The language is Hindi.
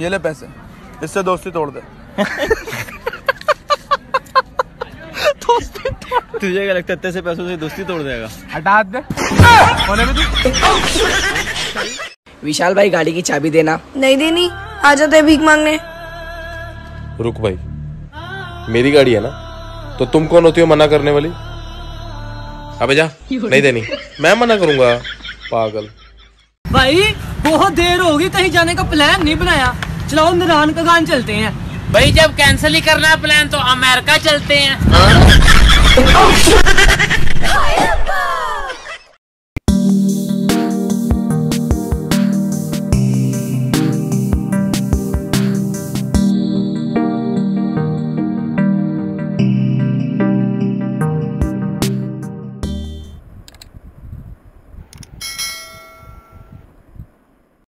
ये ले पैसे। इससे दोस्ती तोड़ दे। तुझे क्या लगता है इतने से पैसों से दोस्ती तोड़ देगा? हटा दे। होने भी तू विशाल भाई गाड़ी की चाबी देना। नहीं देनी। आ जाते भीख मांगने। रुक भाई मेरी गाड़ी है ना तो तुम कौन होती हो मना करने वाली? अबे जा नहीं देनी। मैं मना करूँगा। पागल। भाई बहुत देर होगी कहीं जाने का प्लान नहीं बनाया। चलो निरान का गान चलते हैं। भाई जब कैंसिल ही करना है प्लान तो अमेरिका चलते हैं।